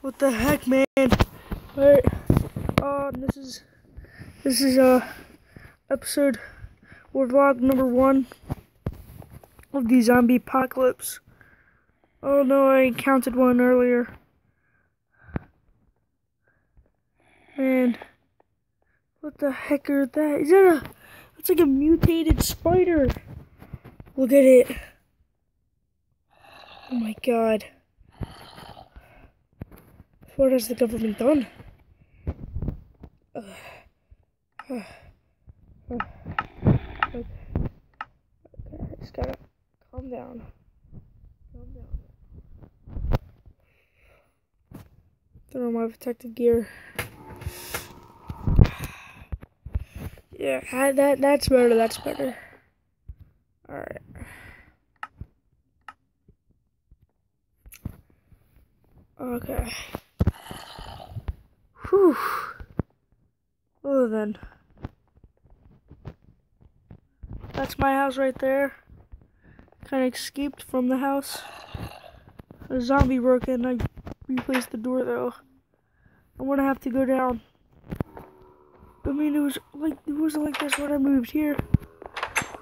What the heck, man? Alright. Um, this is this is uh episode or vlog number one of the zombie apocalypse. Oh no, I encountered one earlier. Man, what the heck are that? Is that a? that's like a mutated spider. Look at it. Oh my god. What has the government done? Uh, uh, uh, okay. okay, I just gotta calm down. Calm down. Throw my protective gear. Yeah, I, that that's better. That's better. All right. Okay. Whew. Oh, then. That's my house right there. Kind of escaped from the house. A zombie broke in. I replaced the door though. I'm gonna have to go down. I mean, it was like it wasn't like this when I moved here.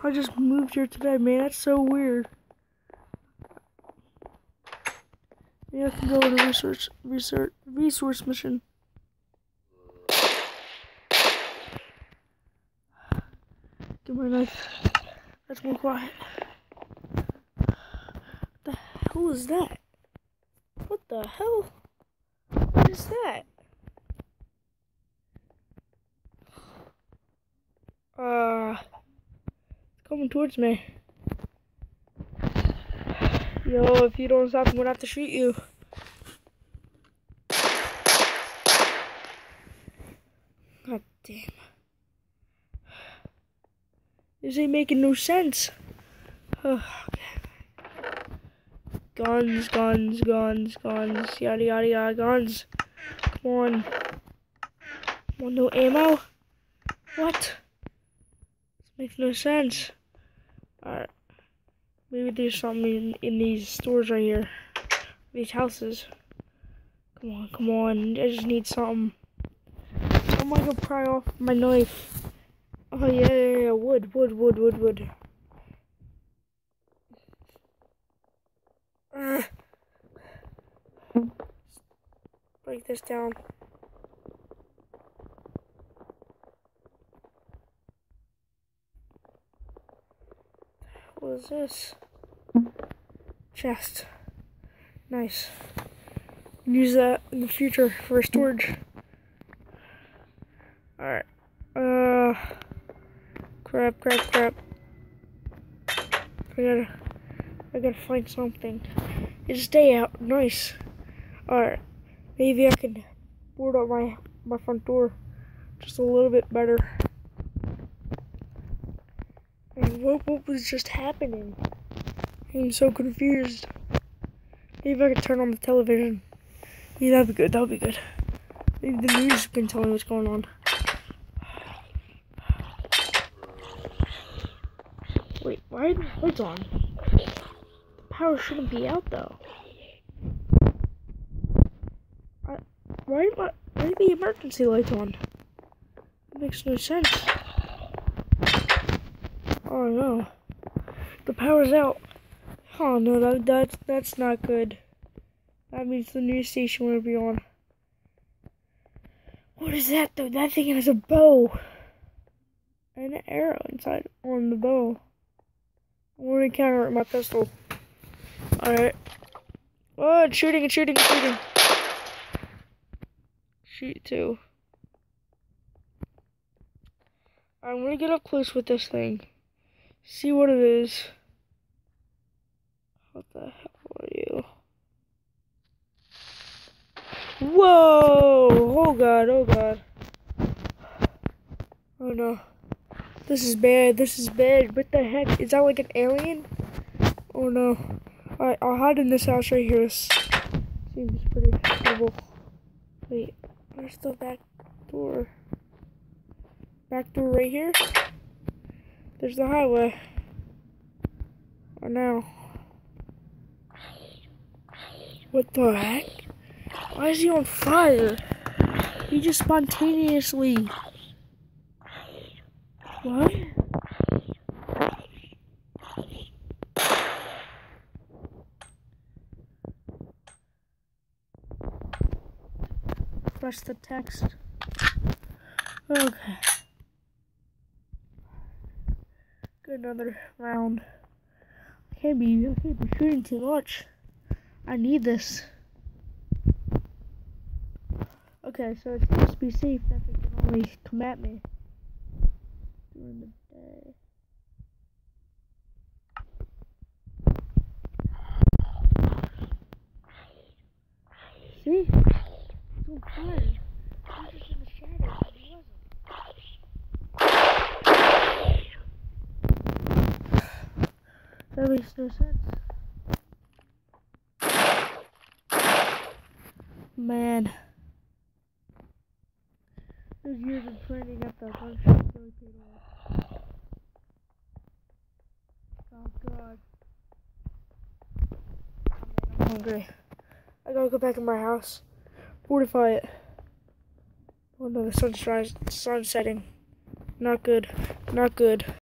I just moved here today, man. That's so weird. Yeah, I can go on a research research resource mission. Get my knife. That's more quiet. What the hell is that? What the hell? What is that? Uh, it's coming towards me. Yo, if you don't stop, I'm gonna have to shoot you. God damn. This ain't making no sense. Guns, guns, guns, guns, yada yada yada, guns. Come on. Want no ammo? What? This makes no sense. Alright. Maybe there's something in, in these stores right here. These houses. Come on, come on. I just need something. I'm gonna pry off my knife. Oh yeah, yeah, yeah, wood, wood, wood, wood, wood. Break this down. What is this? Chest. Nice. Use that in the future for storage. Alright. Uh crap, crap, crap. I gotta I gotta find something. It's day out. Nice. Alright. Maybe I can board up my my front door just a little bit better. what, what was just happening? I'm so confused. Maybe I could turn on the television. Yeah, that'd be good. That'd be good. Maybe the news can tell me what's going on. Wait, why the lights on? The power shouldn't be out though. I, why, why, why are the emergency lights on? It makes no sense. Oh no. The power's out. Oh no, that that's that's not good. That means the news station will be on. What is that though? That thing has a bow. And an arrow inside on the bow. I'm gonna counter with my pistol. Alright. Oh, it's shooting, it's shooting, it's shooting. Shoot too. I'm gonna get up close with this thing. See what it is. What the hell are you? Whoa! Oh god, oh god. Oh no. This is bad, this is bad. What the heck? Is that like an alien? Oh no. Alright, I'll hide in this house right here. Seems pretty trouble. Wait, where's the back door? Back door right here? There's the highway. Oh no. What the heck? Why is he on fire? He just spontaneously. Press the text. Okay. Good another round. I can't be I can't be shooting too much. I need this. Okay, so it's supposed to be safe that they can only come at me during the day. See? It's on fire. Just in the shadows, but he wasn't. That makes no sense. Man. Those years of training at the lunch really paid off. Oh god. I'm hungry. I gotta go back in my house. Fortify it. Oh no, the sun's rise, sun's setting. Not good. Not good.